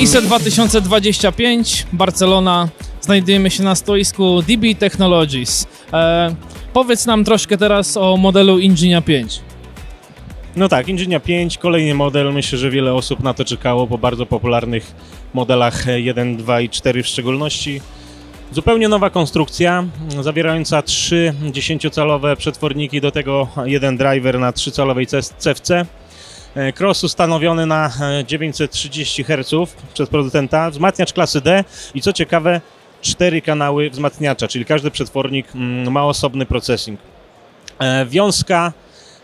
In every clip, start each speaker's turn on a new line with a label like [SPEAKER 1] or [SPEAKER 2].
[SPEAKER 1] ISE 2025, Barcelona. Znajdujemy się na stoisku DB Technologies. E, powiedz nam troszkę teraz o modelu Ingenia 5.
[SPEAKER 2] No tak, Ingenia 5, kolejny model. Myślę, że wiele osób na to czekało po bardzo popularnych modelach 1, 2 i 4 w szczególności. Zupełnie nowa konstrukcja, zawierająca trzy 10-calowe przetworniki, do tego jeden driver na 3-calowej CFC. E, cross ustanowiony na e, 930 Hz przez producenta, wzmacniacz klasy D i co ciekawe, cztery kanały wzmacniacza, czyli każdy przetwornik mm, ma osobny processing. E, Wiązka,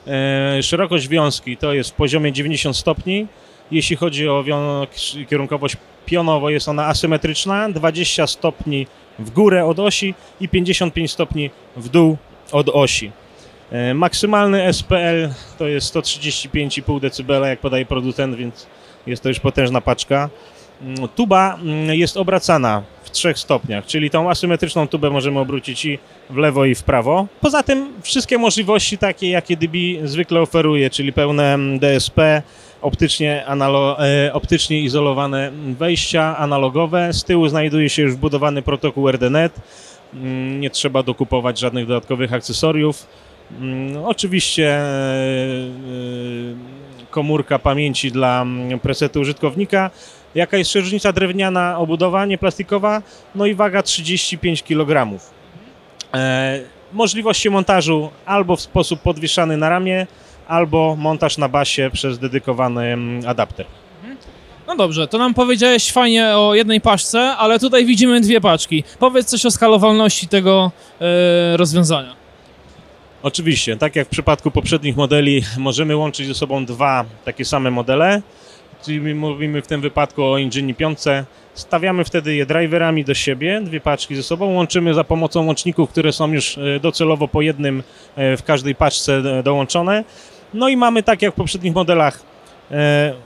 [SPEAKER 2] e, szerokość wiązki to jest w poziomie 90 stopni. Jeśli chodzi o kierunkowość pionowo, jest ona asymetryczna, 20 stopni w górę od osi i 55 stopni w dół od osi. E, Maksymalny SPL to jest 135,5 dB, jak podaje producent, więc jest to już potężna paczka. Mm, Tuba mm, jest obracana w trzech stopniach, czyli tą asymetryczną tubę możemy obrócić i w lewo i w prawo. Poza tym wszystkie możliwości takie, jakie DB zwykle oferuje, czyli pełne mm, DSP, optycznie, e, optycznie izolowane wejścia analogowe. Z tyłu znajduje się już wbudowany protokół RDNet. Nie trzeba dokupować żadnych dodatkowych akcesoriów. Mm, Oczywiście e, e, komórka pamięci dla mm, presetu użytkownika. Jaka jest różnica drewniana, obudowa, nie plastikowa? No i waga 35 kg. E, możliwości montażu albo w sposób podwieszany na ramię, albo montaż na basie przez dedykowany mm, adapter.
[SPEAKER 1] No dobrze, to nam powiedziałeś fajnie o jednej paczce, ale tutaj widzimy dwie paczki. Powiedz coś o skalowalności tego rozwiązania.
[SPEAKER 2] Oczywiście, tak jak w przypadku poprzednich modeli, możemy łączyć ze sobą dwa takie same modele, czyli my mówimy w tym wypadku o Engine 5. Stawiamy wtedy je driverami do siebie, dwie paczki ze sobą, łączymy za pomocą łączników, które są już e, docelowo po jednym e, w każdej paczce e, dołączone. No i mamy tak jak w poprzednich modelach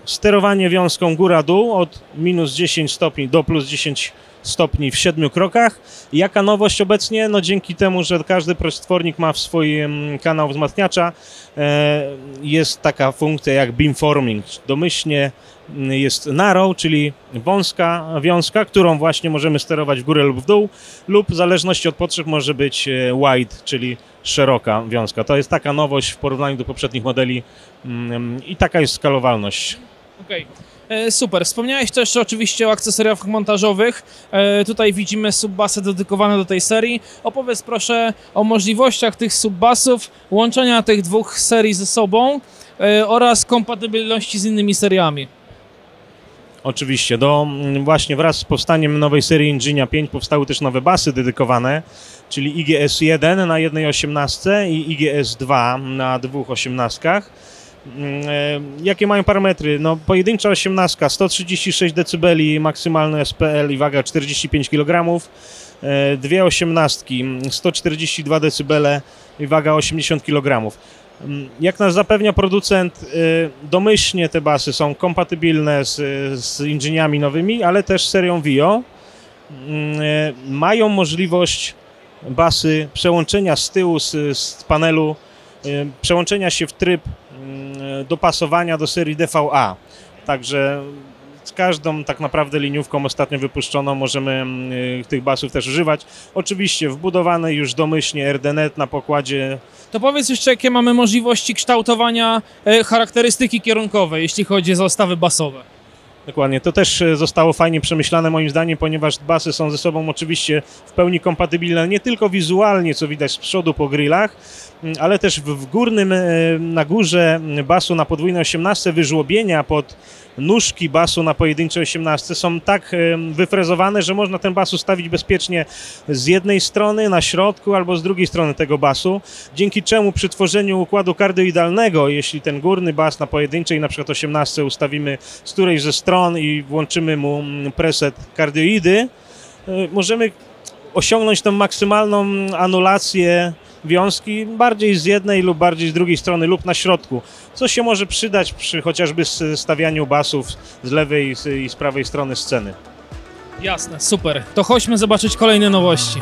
[SPEAKER 2] sterowanie wiązką góra-dół od minus 10 stopni do plus 10 stopni w siedmiu krokach. Jaka nowość obecnie? No dzięki temu, że każdy przetwornik ma w swoim kanał wzmacniacza, e, jest taka funkcja jak beamforming. Domyślnie mm, jest narrow, czyli wąska wiązka, którą właśnie możemy sterować w górę lub w dół, lub w zależności od potrzeb może być e, wide, czyli szeroka wiązka. To jest taka nowość w porównaniu do poprzednich modeli mm, i taka jest skalowalność.
[SPEAKER 1] Okej. E, E, super. Wspomniałeś też oczywiście o akcesoriach montażowych. E, tutaj widzimy subbasy dedykowane do tej serii. Opowiedz proszę o możliwościach tych subbasów, łączenia tych dwóch serii ze sobą e, oraz kompatybilności z innymi seriami.
[SPEAKER 2] Oczywiście, do, mm, właśnie wraz z powstaniem nowej serii Engine 5 powstały też nowe basy dedykowane, czyli IGS 1 na 1,18 i IGS 2 na dwóch Jakie mają parametry? No, pojedyncza osiemnastka 136 dB, maksymalny SPL i waga 45 kg. E, Dwie osiemnastki 142 dB i waga 80 kg. Mm, Jak nas zapewnia producent, y, domyślnie te basy są kompatybilne z, z inżyniami nowymi, ale też serią VIO. Mm, Mają możliwość basy przełączenia z tyłu, z, z panelu, przełączenia się w tryb mm, dopasowania do serii DVA. Także z każdą tak naprawdę liniówką ostatnio wypuszczoną możemy mm, y, tych basów też używać. Oczywiście wbudowane już domyślnie RDNet na pokładzie
[SPEAKER 1] To powiedz jeszcze, jakie mamy możliwości kształtowania e, charakterystyki kierunkowej, jeśli chodzi o zestawy basowe.
[SPEAKER 2] Dokładnie, to też e, zostało fajnie przemyślane moim zdaniem, ponieważ basy są ze sobą oczywiście w pełni kompatybilne, nie tylko wizualnie, co widać z przodu po grillach, m, ale też w, górnym, e, na górze m, basu na podwójnej 18 wyżłobienia pod nóżki basu na pojedynczej 18 są tak e, wyfrezowane, że można ten bas ustawić bezpiecznie z jednej strony na środku albo z drugiej strony tego basu, dzięki czemu przy tworzeniu układu kardioidalnego, jeśli ten górny bas na pojedynczej na przykład 18 ustawimy z którejś ze stron i włączymy mu mm, preset kardioidy, y, możemy osiągnąć tą maksymalną anulację wiązki bardziej z jednej lub bardziej z drugiej strony lub na środku, co się może przydać przy chociażby stawianiu basów z lewej i z prawej strony sceny.
[SPEAKER 1] Jasne, super. To chodźmy zobaczyć kolejne nowości.